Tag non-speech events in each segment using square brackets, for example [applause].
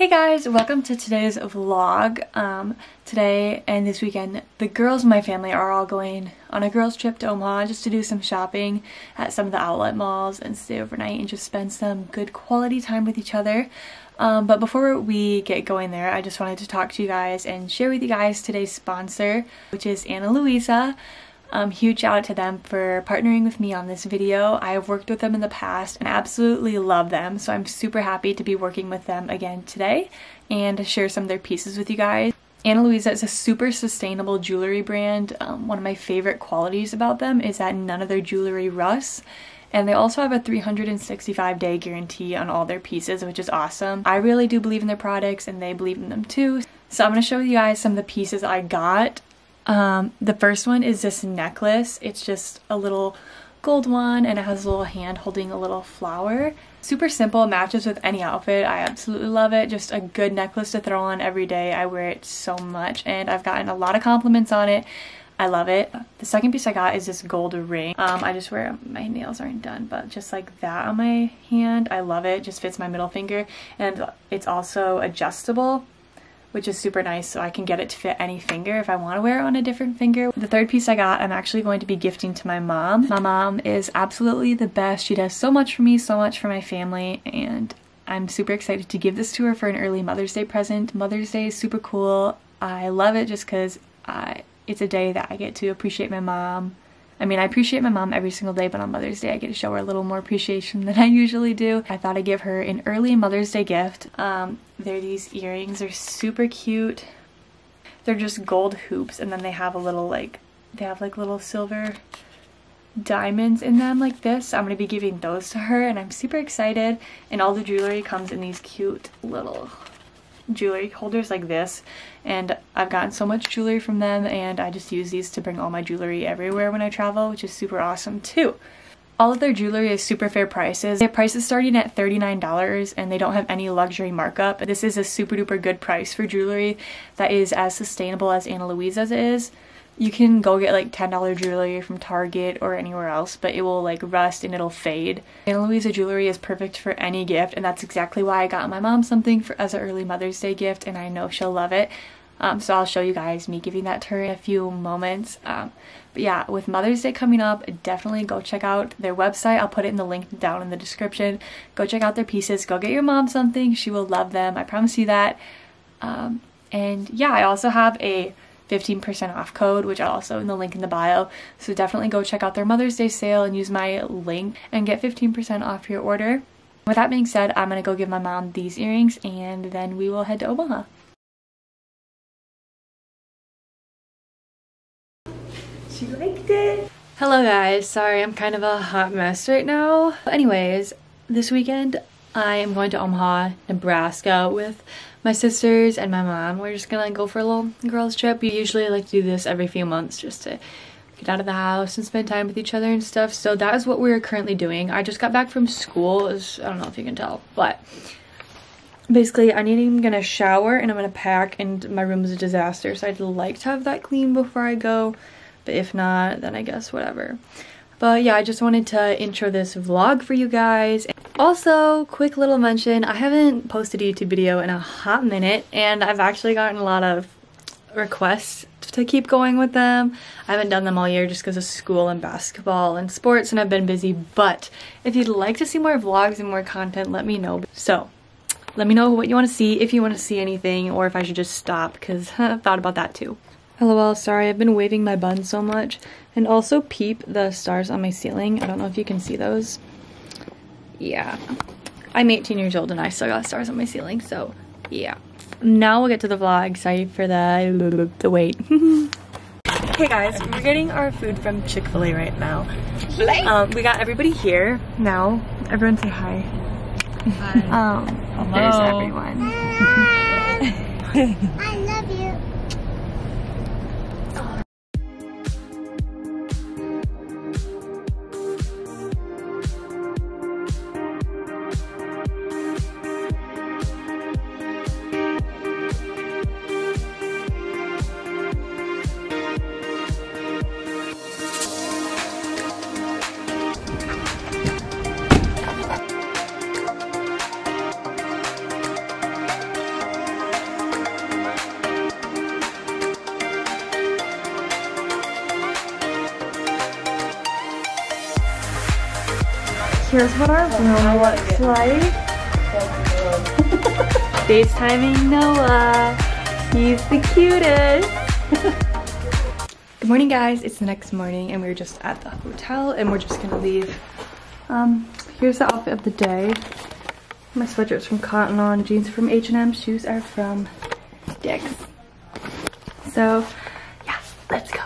Hey guys, welcome to today's vlog. Um, today and this weekend, the girls in my family are all going on a girls trip to Omaha just to do some shopping at some of the outlet malls and stay overnight and just spend some good quality time with each other. Um, but before we get going there, I just wanted to talk to you guys and share with you guys today's sponsor, which is Ana Luisa. Um, huge shout out to them for partnering with me on this video. I have worked with them in the past and absolutely love them, so I'm super happy to be working with them again today and to share some of their pieces with you guys. Ana Luisa is a super sustainable jewelry brand. Um, one of my favorite qualities about them is that none of their jewelry rusts. And they also have a 365 day guarantee on all their pieces, which is awesome. I really do believe in their products and they believe in them too. So I'm going to show you guys some of the pieces I got um, the first one is this necklace. It's just a little gold one and it has a little hand holding a little flower. Super simple, matches with any outfit. I absolutely love it. Just a good necklace to throw on every day. I wear it so much and I've gotten a lot of compliments on it. I love it. The second piece I got is this gold ring. Um, I just wear, my nails aren't done, but just like that on my hand. I love it. Just fits my middle finger and it's also adjustable which is super nice so I can get it to fit any finger if I want to wear it on a different finger. The third piece I got I'm actually going to be gifting to my mom. My mom is absolutely the best. She does so much for me, so much for my family and I'm super excited to give this to her for an early Mother's Day present. Mother's Day is super cool. I love it just because it's a day that I get to appreciate my mom I mean, I appreciate my mom every single day, but on Mother's Day, I get to show her a little more appreciation than I [laughs] usually do. I thought I'd give her an early Mother's Day gift. Um, they're these earrings. They're super cute. They're just gold hoops, and then they have a little, like, they have, like, little silver diamonds in them like this. I'm going to be giving those to her, and I'm super excited. And all the jewelry comes in these cute little jewelry holders like this and I've gotten so much jewelry from them and I just use these to bring all my jewelry everywhere when I travel which is super awesome too. All of their jewelry is super fair prices. Their prices starting at $39 and they don't have any luxury markup. This is a super duper good price for jewelry that is as sustainable as Ana Luisa's is you can go get like $10 jewelry from Target or anywhere else, but it will like rust and it'll fade. Ana Luisa jewelry is perfect for any gift, and that's exactly why I got my mom something for as an early Mother's Day gift, and I know she'll love it. Um, so I'll show you guys me giving that to her in a few moments. Um, but yeah, with Mother's Day coming up, definitely go check out their website. I'll put it in the link down in the description. Go check out their pieces. Go get your mom something. She will love them. I promise you that. Um, and yeah, I also have a 15% off code, which I'll also in the link in the bio. So definitely go check out their Mother's Day sale and use my link and get 15% off your order. With that being said, I'm gonna go give my mom these earrings and then we will head to Omaha. She liked it. Hello guys, sorry I'm kind of a hot mess right now. Anyways, this weekend I am going to Omaha, Nebraska with my sisters and my mom. We're just gonna go for a little girls trip. We usually like to do this every few months just to get out of the house and spend time with each other and stuff. So that is what we're currently doing. I just got back from school. Was, I don't know if you can tell, but basically I need I'm gonna shower and I'm gonna pack and my room is a disaster. So I'd like to have that clean before I go. But if not, then I guess whatever. But yeah, I just wanted to intro this vlog for you guys. Also, quick little mention, I haven't posted a YouTube video in a hot minute and I've actually gotten a lot of requests to keep going with them. I haven't done them all year just because of school and basketball and sports and I've been busy, but if you'd like to see more vlogs and more content, let me know. So, let me know what you want to see, if you want to see anything, or if I should just stop because [laughs] I've thought about that too. LOL, sorry, I've been waving my bun so much. And also peep the stars on my ceiling. I don't know if you can see those. Yeah. I'm 18 years old and I still got stars on my ceiling, so yeah. Now we'll get to the vlog. Sorry for the, the wait. [laughs] hey guys, we're getting our food from Chick-fil-A right now. Um, we got everybody here now. Everyone say hi. Hi. um, Hello. There's everyone. [laughs] I here's what our room looks like. [laughs] FaceTiming Noah. He's the cutest. [laughs] Good morning guys, it's the next morning and we're just at the hotel and we're just gonna leave. Um, here's the outfit of the day. My sweatshirt's from Cotton On, jeans from H&M, shoes are from Dick's. So, yeah, let's go.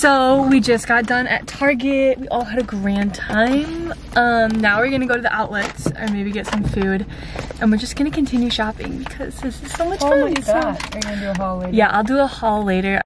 So we just got done at Target. We all had a grand time. Um, now we're gonna go to the outlets and maybe get some food. And we're just gonna continue shopping because this is so much oh fun. Oh my god, so, are you gonna do a haul later? Yeah, I'll do a haul later.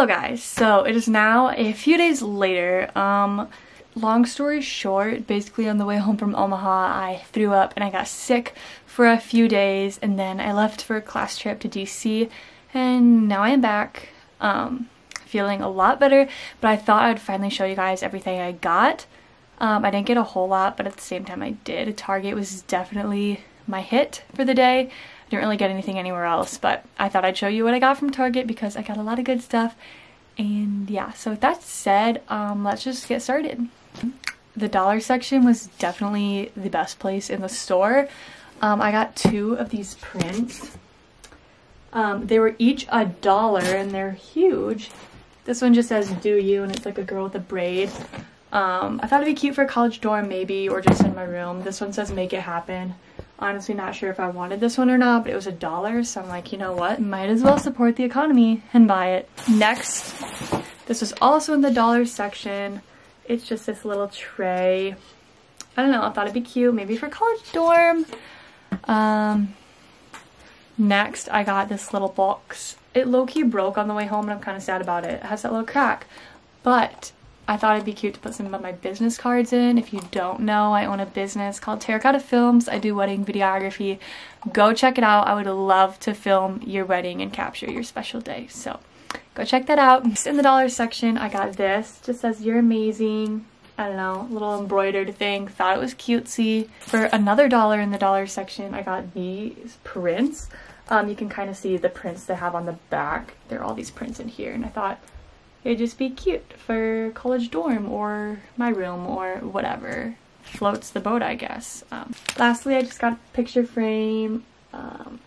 Hello guys, so it is now a few days later. Um, long story short, basically on the way home from Omaha, I threw up and I got sick for a few days and then I left for a class trip to DC and now I am back. Um, feeling a lot better, but I thought I'd finally show you guys everything I got. Um, I didn't get a whole lot, but at the same time I did. Target was definitely my hit for the day. Didn't really get anything anywhere else, but I thought I'd show you what I got from Target because I got a lot of good stuff. And yeah, so with that said, um, let's just get started. The dollar section was definitely the best place in the store. Um, I got two of these prints. Um, they were each a dollar and they're huge. This one just says do you and it's like a girl with a braid. Um, I thought it'd be cute for a college dorm maybe or just in my room. This one says make it happen honestly not sure if I wanted this one or not, but it was a dollar, so I'm like, you know what? Might as well support the economy and buy it. Next, this was also in the dollar section. It's just this little tray. I don't know, I thought it'd be cute, maybe for college dorm. Um, next, I got this little box. It low-key broke on the way home and I'm kind of sad about it. It has that little crack, but I thought it'd be cute to put some of my business cards in. If you don't know, I own a business called Terracotta Films. I do wedding videography. Go check it out. I would love to film your wedding and capture your special day. So go check that out. In the dollar section, I got this. Just says, you're amazing. I don't know, little embroidered thing. Thought it was cutesy. For another dollar in the dollar section, I got these prints. Um, you can kind of see the prints they have on the back. There are all these prints in here, and I thought it'd just be cute for college dorm or my room or whatever floats the boat I guess. Um, lastly I just got a picture frame, um,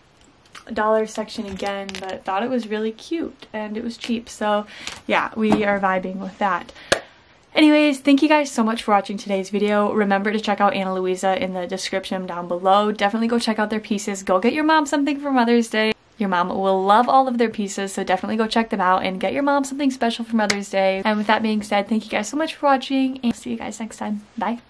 dollar section again but thought it was really cute and it was cheap so yeah we are vibing with that. Anyways, thank you guys so much for watching today's video. Remember to check out Ana Luisa in the description down below. Definitely go check out their pieces. Go get your mom something for Mother's Day. Your mom will love all of their pieces, so definitely go check them out and get your mom something special for Mother's Day. And with that being said, thank you guys so much for watching and see you guys next time. Bye!